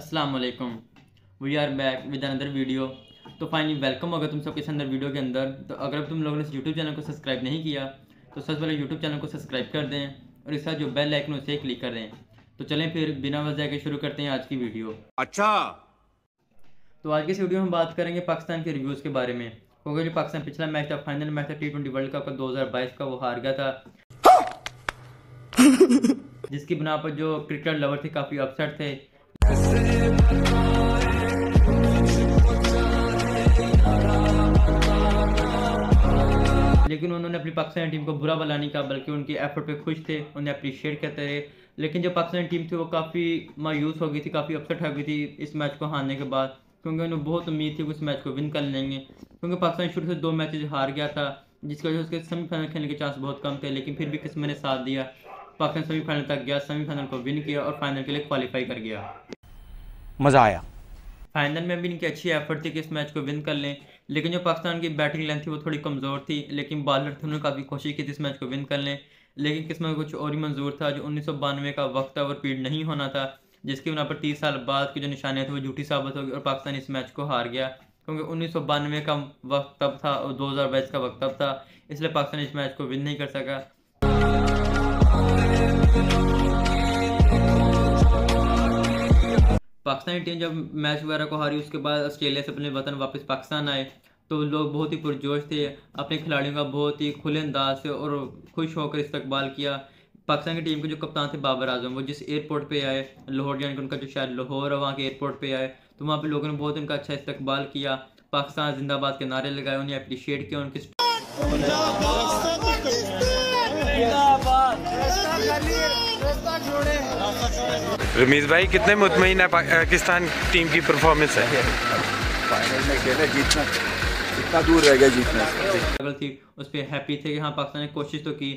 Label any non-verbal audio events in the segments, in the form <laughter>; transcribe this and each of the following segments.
अस्सलाम वालेकुम we are back with another video तो फाइनली वेलकम होगा तुम सबके अंदर वीडियो के अंदर। तो अगर तुम लोगों ने इस यूट्यूब चैनल को सब्सक्राइब नहीं किया तो सबसे पहले यूट्यूब चैनल को सब्सक्राइब कर दें और इस साथ जो बेल आइकन उसे क्लिक कर दें। तो चलें फिर बिना वजह के शुरू करते हैं आज की वीडियो अच्छा। तो आज की इस वीडियो में बात करेंगे पाकिस्तान के रिव्यूज़ के बारे में। क्योंकि जो पाकिस्तान पिछला मैच था फाइनल मैच था टी ट्वेंटी वर्ल्ड कप का दो हज़ार बाईस का वो हार गया था। <laughs> जिसकी बिना पर जो क्रिकेट लवर थे काफ़ी अपसेट थे। लेकिन उन्होंने अपनी पाकिस्तानी टीम को बुरा भला नहीं कहा बल्कि उनके एफर्ट पे खुश थे, उन्हें अप्रिशिएट करते रहे। लेकिन जो पाकिस्तानी टीम थी, वो काफ़ी मायूस हो गई थी, काफ़ी अपसेट हो गई थी इस मैच को हारने के बाद, क्योंकि उन्हें बहुत उम्मीद थी कि इस मैच को विन कर लेंगे। क्योंकि पाकिस्तान शुरू से दो मैचेज हार गया था, जिसकी वजह से उसके सेमीफाइनल खेलने के चांस बहुत कम थे, लेकिन फिर भी किस्मत ने साथ दिया। पाकिस्तान सेमीफाइनल तक गया सेमीफाइनल को विन किया और फाइनल के लिए क्वालिफाई कर गया। मज़ा आया। फाइनल में भी इनकी अच्छी एफर्ट थी कि इस मैच को विन कर लें, लेकिन जो पाकिस्तान की बैटिंग लेंथ थी वो थोड़ी कमज़ोर थी, लेकिन बॉलर थे उन्होंने काफ़ी कोशिश की थी इस मैच को विन कर लें, लेकिन किस्मत कुछ और ही मंजूर था जो उन्नीस सौ बानवे का वक्त और रिपीट नहीं होना था, जिसकी वहाँ पर तीस साल बाद की जो निशानियाँ थी वो झूठी साबित होगी और पाकिस्तान इस मैच को हार गया, क्योंकि उन्नीस सौ बानवे का वक्त तब था और दो हज़ार बाईस का वक्त तब था, इसलिए पाकिस्तान इस मैच को विन नहीं कर सका। पाकिस्तानी टीम जब मैच वगैरह को हारी उसके बाद ऑस्ट्रेलिया से अपने वतन वापस पाकिस्तान आए तो लोग बहुत ही पुरजोश थे। अपने खिलाड़ियों का बहुत ही खुले अंदाज से और खुश होकर इस्तकबाल किया। पाकिस्तान की टीम के जो कप्तान थे बाबर आज़म वो जिस एयरपोर्ट पे आए लाहौर यानी कि उनका जो शायद लाहौर है वहाँ के एयरपोर्ट पे आए तो वहाँ पे लोगों ने बहुत उनका अच्छा इस्तकबाल किया। पाकिस्तान जिंदाबाद के नारे लगाए उन्हें अप्रिशिएट किया उनकी रमीज भाई कितने मुतमिन है पाकिस्तान टीम की परफॉर्मेंस है? फाइनल में खेले जीतना। इतना दूर रह गया जीतने। स्ट्रगल थी उस पर हैप्पी थे कि हाँ पाकिस्तान ने कोशिश तो की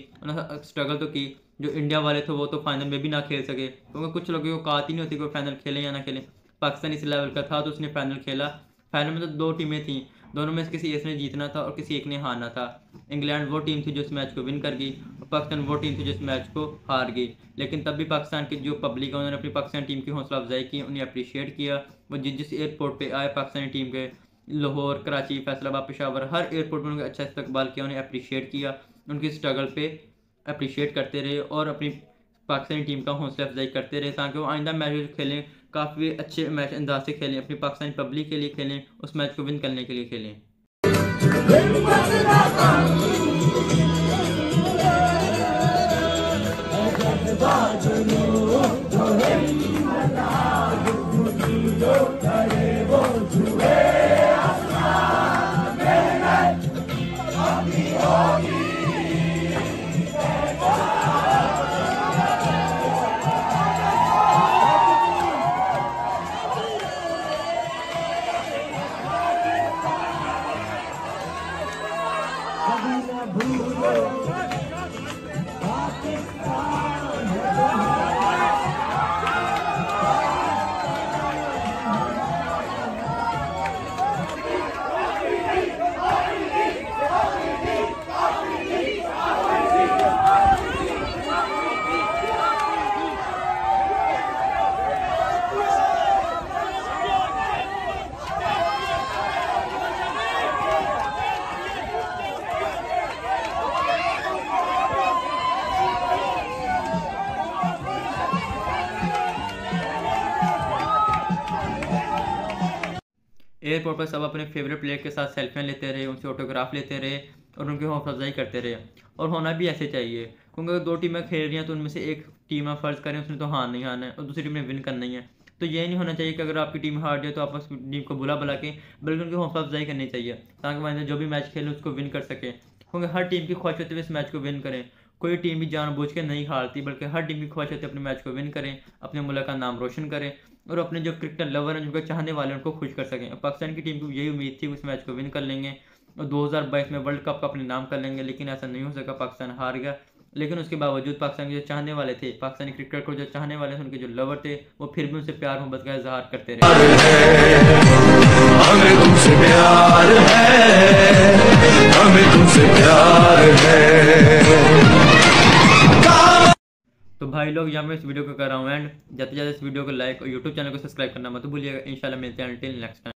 स्ट्रगल तो की। जो इंडिया वाले थे वो तो फाइनल में भी ना खेल सके। क्योंकि कुछ लोगों को कहा ही नहीं होती कि फाइनल खेलें या ना खेलें। पाकिस्तान इस लेवल का था तो उसने फाइनल खेला। फाइनल में तो दो टीमें थीं। दोनों में से किसी एक ने जीतना था और किसी एक ने हारना था। इंग्लैंड वो टीम थी जो इस मैच को विन कर गई। पाकिस्तान वो टीम थी जिस मैच को हार गई। लेकिन तब भी पाकिस्तान की जो पब्लिक है, उन्होंने अपनी पाकिस्तान टीम की हौसला अफजाई की, उन्हें अप्रिशिएट किया। वो जिस जिस एयरपोर्ट पर आए, पाकिस्तानी टीम के, लाहौर, कराची, फैसलाबाद, पेशावर, हर एयरपोर्ट पर उनका अच्छा इस्तेबाल किया, उन्हें अप्रिशिएट किया। उनकी स्ट्रगल पे अप्रिशिएट करते रहे और अपनी पाकिस्तानी टीम का हौसला अफजाई करते रहे, ताकि वो आइंदा मैच खेलें, काफ़ी अच्छे मैच अंदाज से खेलें, अपनी पाकिस्तानी पब्लिक के लिए खेलें, उस मैच को विन करने के लिए खेलें। Oh, एयरपोर्ट पर सब अपने फेवरेट प्लेयर के साथ सेल्फियाँ लेते रहे, उनसे ऑटोग्राफ लेते रहे और उनकी हौसला अफजाई करते रहे। और होना भी ऐसे चाहिए, क्योंकि अगर दो टीमें खेल रही हैं तो उनमें से एक टीम फ़र्ज़ करें, उसने तो हार नहीं हारना है और दूसरी टीम ने विन करना ही है। तो ये नहीं होना चाहिए कि अगर आपकी टीम हार जाए तो आप उस टीम को बुला बुला के, बल्कि उनकी हौसला अफजाई करनी चाहिए, ताकि मैंने जो भी मैच खेले, उसको विन कर सके। क्योंकि हर टीम की ख्वाहिश होती है इस मैच को विन करें। कोई टीम भी जानबूझ के नहीं हारती, बल्कि हर टीम की ख्वाहिश होती है अपने मैच को विन करें, अपने मुल्क का नाम रोशन करें। और अपने जो क्रिकेट लवर हैं जिनको चाहने वाले हैं, उनको खुश कर सकें। पाकिस्तान की टीम को यही उम्मीद थी उस मैच को विन कर लेंगे और 2022 में वर्ल्ड कप का अपने नाम कर लेंगे, लेकिन ऐसा नहीं हो सका। पाकिस्तान हार गया। लेकिन उसके बावजूद पाकिस्तान के जो चाहने वाले थे, पाकिस्तानी क्रिकेट को जो चाहने वाले थे, उनके जो लवर थे, वो फिर भी उनसे प्यार, मोहब्बत का इजहार करते रहे। हमें तुमसे प्यार है। भाई लोग, यहाँ मैं इस वीडियो को कर रहा हूँ एंड ज़्यादा से ज़्यादा इस वीडियो को लाइक और यूट्यूब चैनल को सब्सक्राइब करना मत भूलिएगा। इंशाल्लाह मिलते हैं टिल नेक्स्ट